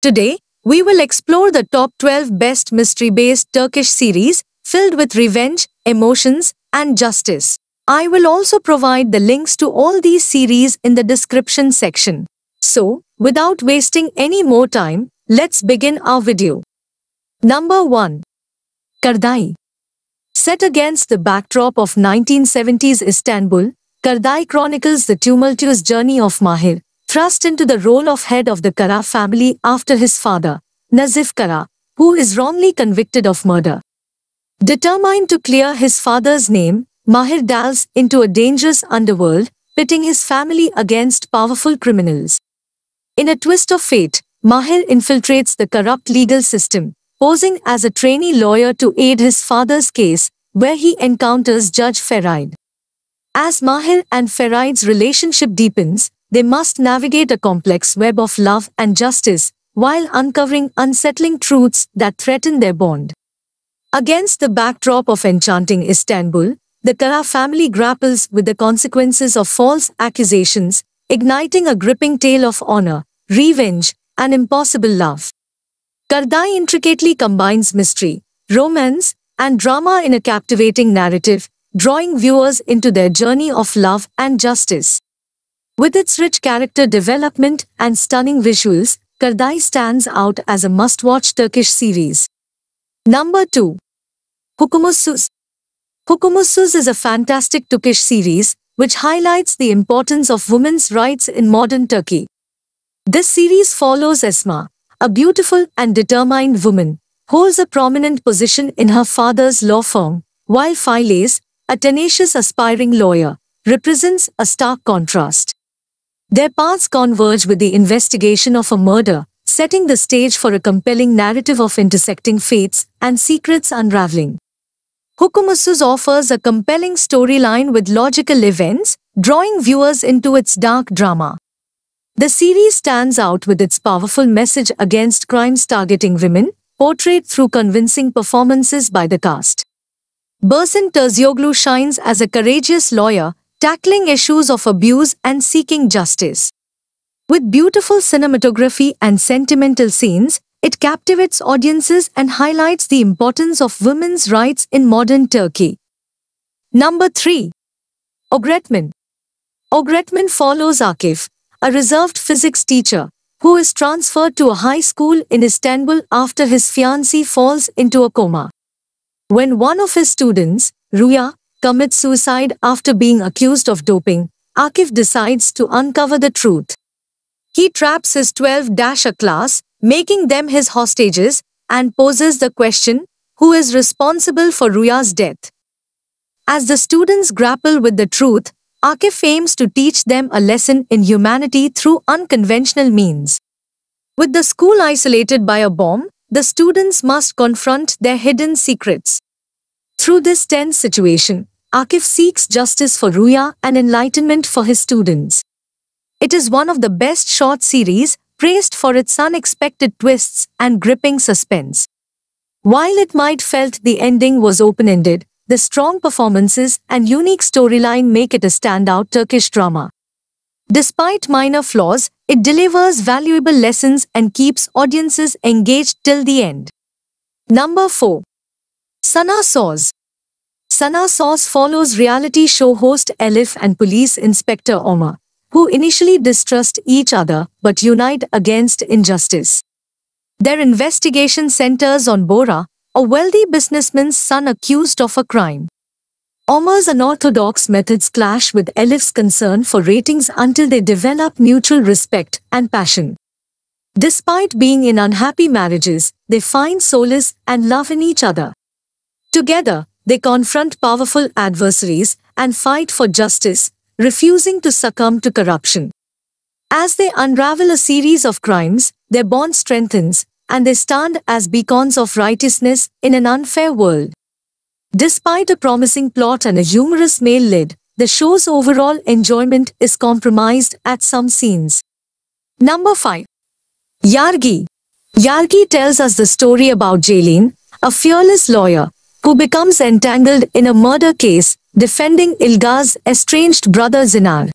Today, we will explore the top 12 best mystery-based Turkish series filled with revenge, emotions, and justice. I will also provide the links to all these series in the description section. So, without wasting any more time, let's begin our video. Number 1. Kardai Set against the backdrop of 1970s Istanbul, Kardai chronicles the tumultuous journey of Mahir, thrust into the role of head of the Kara family after his father, Nazif Kara, who is wrongly convicted of murder. Determined to clear his father's name, Mahir delves into a dangerous underworld, pitting his family against powerful criminals. In a twist of fate, Mahir infiltrates the corrupt legal system, posing as a trainee lawyer to aid his father's case, where he encounters Judge Feride. As Mahir and Feride's relationship deepens, they must navigate a complex web of love and justice, while uncovering unsettling truths that threaten their bond. Against the backdrop of enchanting Istanbul, the Kara family grapples with the consequences of false accusations, igniting a gripping tale of honor, revenge, and impossible love. Kardai intricately combines mystery, romance, and drama in a captivating narrative, drawing viewers into their journey of love and justice. With its rich character development and stunning visuals, Kardai stands out as a must-watch Turkish series. Number 2. Hukumussuz Hukumussuz is a fantastic Turkish series which highlights the importance of women's rights in modern Turkey. This series follows Esma, a beautiful and determined woman, holds a prominent position in her father's law firm, while Files, a tenacious aspiring lawyer, represents a stark contrast. Their paths converge with the investigation of a murder, setting the stage for a compelling narrative of intersecting fates and secrets unraveling. Hukumussuz offers a compelling storyline with logical events, drawing viewers into its dark drama. The series stands out with its powerful message against crimes targeting women, portrayed through convincing performances by the cast. Bersin Terzioglu shines as a courageous lawyer, tackling issues of abuse and seeking justice. With beautiful cinematography and sentimental scenes, it captivates audiences and highlights the importance of women's rights in modern Turkey. Number 3. Öğretmen Öğretmen follows Akif, a reserved physics teacher, who is transferred to a high school in Istanbul after his fiancée falls into a coma. When one of his students, Rüya, commits suicide after being accused of doping, Akif decides to uncover the truth. He traps his 12-A class making them his hostages, and poses the question, who is responsible for Rüya's death? As the students grapple with the truth, Akif aims to teach them a lesson in humanity through unconventional means. With the school isolated by a bomb, the students must confront their hidden secrets. Through this tense situation, Akif seeks justice for Rüya and enlightenment for his students. It is one of the best short series praised for its unexpected twists and gripping suspense. While it might felt the ending was open-ended, the strong performances and unique storyline make it a standout Turkish drama. Despite minor flaws, it delivers valuable lessons and keeps audiences engaged till the end. Number 4. Sana Saz Sana Saz follows reality show host Elif and police inspector Omar, who initially distrust each other but unite against injustice. Their investigation centers on Bora, a wealthy businessman's son accused of a crime. Omar's unorthodox methods clash with Elif's concern for ratings until they develop mutual respect and passion. Despite being in unhappy marriages, they find solace and love in each other. Together, they confront powerful adversaries and fight for justice, refusing to succumb to corruption. As they unravel a series of crimes, their bond strengthens, and they stand as beacons of righteousness in an unfair world. Despite a promising plot and a humorous male lead, the show's overall enjoyment is compromised at some scenes. Number 5. Yargi Yargi tells us the story about Ceylin, a fearless lawyer, who becomes entangled in a murder case defending Ilgaz's estranged brother Zinar.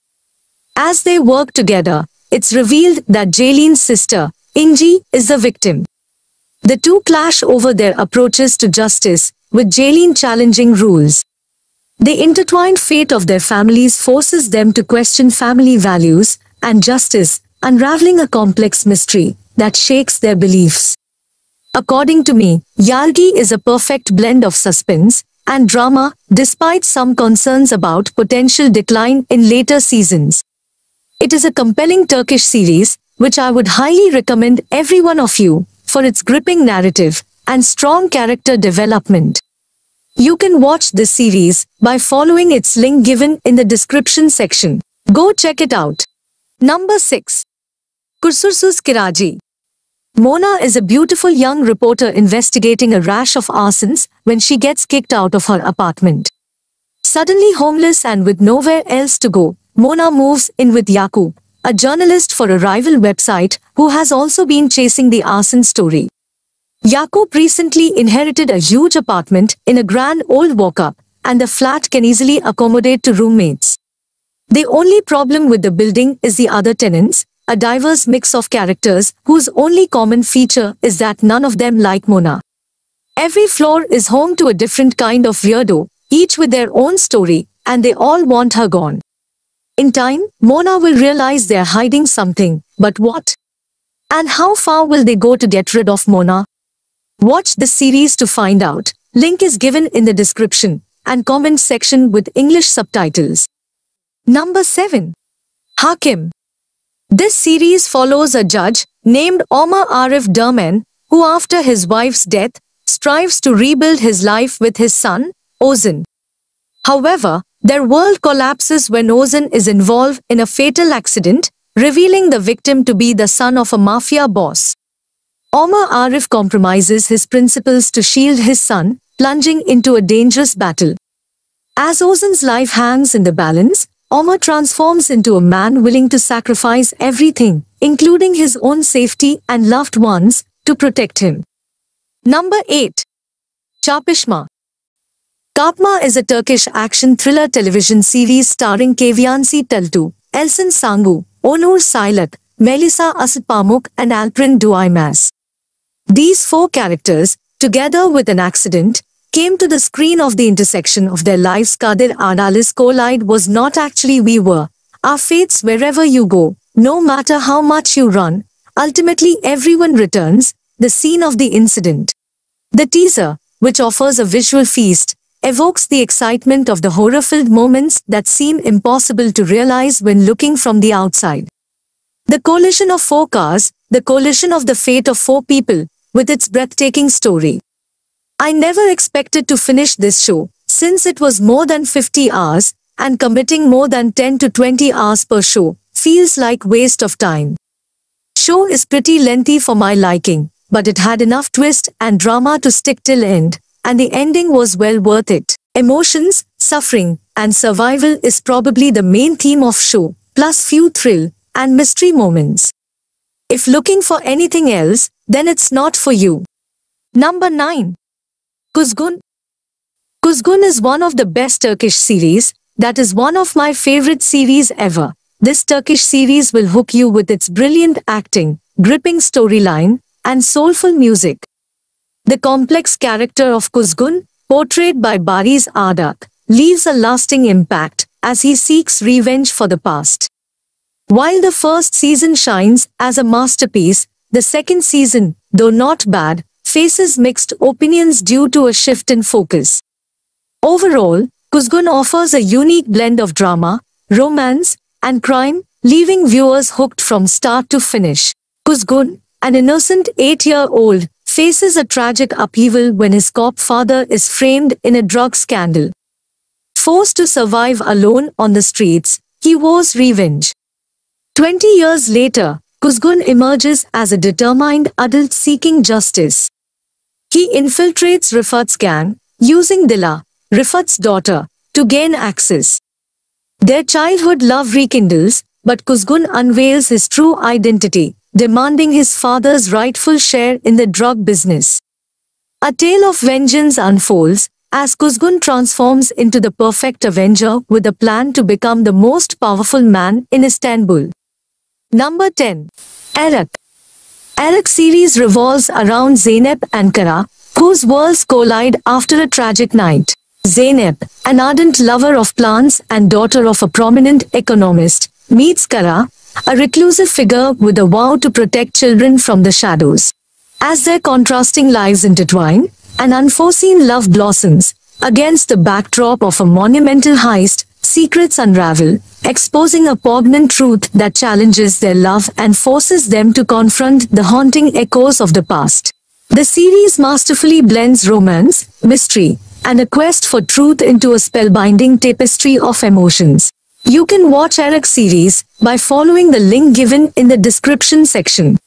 As they work together, it's revealed that Ceylin's sister, Inji is the victim. The two clash over their approaches to justice, with Ceylin challenging rules. The intertwined fate of their families forces them to question family values and justice, unraveling a complex mystery that shakes their beliefs. According to me, Yargi is a perfect blend of suspense and drama, despite some concerns about potential decline in later seasons. It is a compelling Turkish series, which I would highly recommend every one of you for its gripping narrative and strong character development. You can watch this series by following its link given in the description section. Go check it out. Number 6. Kusursuz Kiracı Mona is a beautiful young reporter investigating a rash of arsons when she gets kicked out of her apartment. Suddenly homeless and with nowhere else to go, Mona moves in with Yakub, a journalist for a rival website who has also been chasing the arson story. Jakub recently inherited a huge apartment in a grand old walk-up, and the flat can easily accommodate two roommates. The only problem with the building is the other tenants, a diverse mix of characters whose only common feature is that none of them like Mona. Every floor is home to a different kind of weirdo, each with their own story, and they all want her gone. In time, Mona will realize they're hiding something, but what? And how far will they go to get rid of Mona? Watch the series to find out. Link is given in the description and comment section with English subtitles. Number 7. Hakim. This series follows a judge named Omar Arif Derman who after his wife's death strives to rebuild his life with his son, Ozan. However, their world collapses when Ozan is involved in a fatal accident, revealing the victim to be the son of a mafia boss. Omar Arif compromises his principles to shield his son, plunging into a dangerous battle. As Ozan's life hangs in the balance, Omar transforms into a man willing to sacrifice everything, including his own safety and loved ones, to protect him. Number 8. Chapishma Çarpışma is a Turkish action thriller television series starring Kıvanç Tatlıtuğ, Elçin Sangu, Onur Saylak, Melisa Aslı Pamuk and Alperen Duymaz. These four characters, together with an accident, came to the screen of the intersection of their lives Kadir Adalis collide was not actually we were. Our fates wherever you go, no matter how much you run, ultimately everyone returns, the scene of the incident. The teaser, which offers a visual feast, evokes the excitement of the horror-filled moments that seem impossible to realize when looking from the outside. The collision of four cars, the collision of the fate of four people, with its breathtaking story. I never expected to finish this show, since it was more than 50 hours, and committing more than 10 to 20 hours per show, feels like waste of time. Show is pretty lengthy for my liking, but it had enough twist and drama to stick till end, and the ending was well worth it. Emotions, suffering, and survival is probably the main theme of show, plus few thrill and mystery moments. If looking for anything else, then it's not for you. Number 9. Kuzgun Kuzgun is one of the best Turkish series, that is one of my favorite series ever. This Turkish series will hook you with its brilliant acting, gripping storyline, and soulful music. The complex character of Kuzgun, portrayed by Barış Arduç, leaves a lasting impact as he seeks revenge for the past. While the first season shines as a masterpiece, the second season, though not bad, faces mixed opinions due to a shift in focus. Overall, Kuzgun offers a unique blend of drama, romance, and crime, leaving viewers hooked from start to finish. Kuzgun, an innocent eight-year-old, faces a tragic upheaval when his cop father is framed in a drug scandal. Forced to survive alone on the streets, he vows revenge. Twenty years later, Kuzgun emerges as a determined adult seeking justice. He infiltrates Rifat's gang, using Dila, Rifat's daughter, to gain access. Their childhood love rekindles, but Kuzgun unveils his true identity, demanding his father's rightful share in the drug business. A tale of vengeance unfolds as Kuzgun transforms into the perfect avenger with a plan to become the most powerful man in Istanbul. Number 10. Erak Eric series revolves around Zeynep and Kara, whose worlds collide after a tragic night. Zeynep, an ardent lover of plants and daughter of a prominent economist, meets Kara, a reclusive figure with a vow to protect children from the shadows. As their contrasting lives intertwine, an unforeseen love blossoms. Against the backdrop of a monumental heist, secrets unravel, exposing a poignant truth that challenges their love and forces them to confront the haunting echoes of the past. The series masterfully blends romance, mystery, and a quest for truth into a spellbinding tapestry of emotions. You can watch Eric series by following the link given in the description section.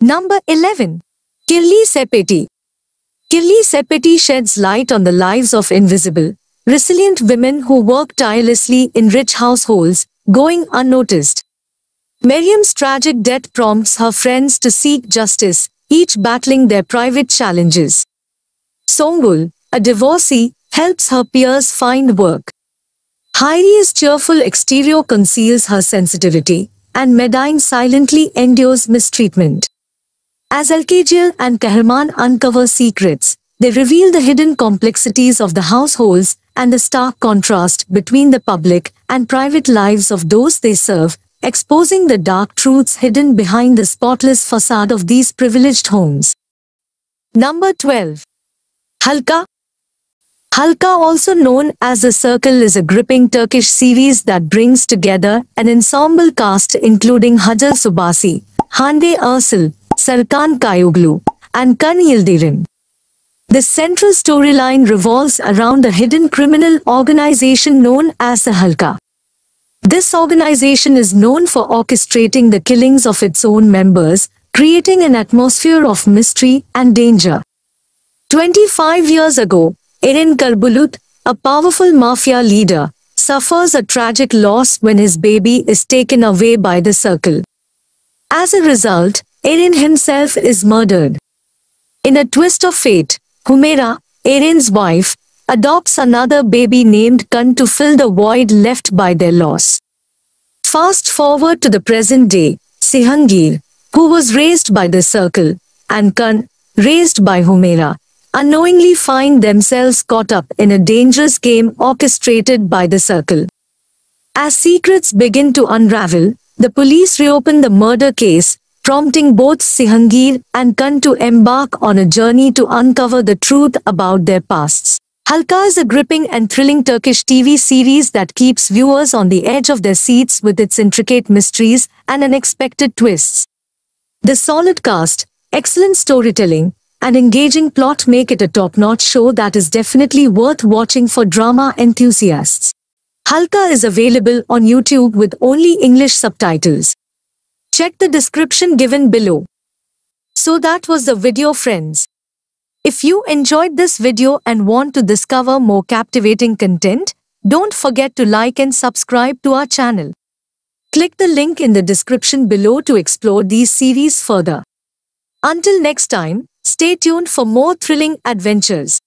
Number 11. Kirli Sepeti Kirli Sepeti sheds light on the lives of invisible, resilient women who work tirelessly in rich households, going unnoticed. Miriam's tragic death prompts her friends to seek justice, each battling their private challenges. Songul, a divorcee, helps her peers find work. Hairi's cheerful exterior conceals her sensitivity, and Medine silently endures mistreatment. As Alkajiel and Kahraman uncover secrets, they reveal the hidden complexities of the households and the stark contrast between the public and private lives of those they serve, exposing the dark truths hidden behind the spotless facade of these privileged homes. Number 12. Halka Halka also known as The Circle is a gripping Turkish series that brings together an ensemble cast including Hajar Subasi, Hande Erçel, Serkan Kayoglu, and Kaan Yildirim. The central storyline revolves around a hidden criminal organization known as the Halka. This organization is known for orchestrating the killings of its own members, creating an atmosphere of mystery and danger. 25 years ago, Eren Karbulut, a powerful mafia leader, suffers a tragic loss when his baby is taken away by the circle. As a result, Eren himself is murdered. In a twist of fate, Humaira, Eren's wife, adopts another baby named Kun to fill the void left by their loss. Fast forward to the present day, Cihangir, who was raised by the circle, and Kun, raised by Humaira, unknowingly find themselves caught up in a dangerous game orchestrated by the circle. As secrets begin to unravel, the police reopen the murder case, prompting both Cihangir and Kun to embark on a journey to uncover the truth about their pasts. Halka is a gripping and thrilling Turkish TV series that keeps viewers on the edge of their seats with its intricate mysteries and unexpected twists. The solid cast, excellent storytelling, and engaging plot make it a top-notch show that is definitely worth watching for drama enthusiasts. Halka is available on YouTube with only English subtitles. Check the description given below. So that was the video friends. If you enjoyed this video and want to discover more captivating content, don't forget to like and subscribe to our channel. Click the link in the description below to explore these series further. Until next time, Stay tuned for more thrilling adventures.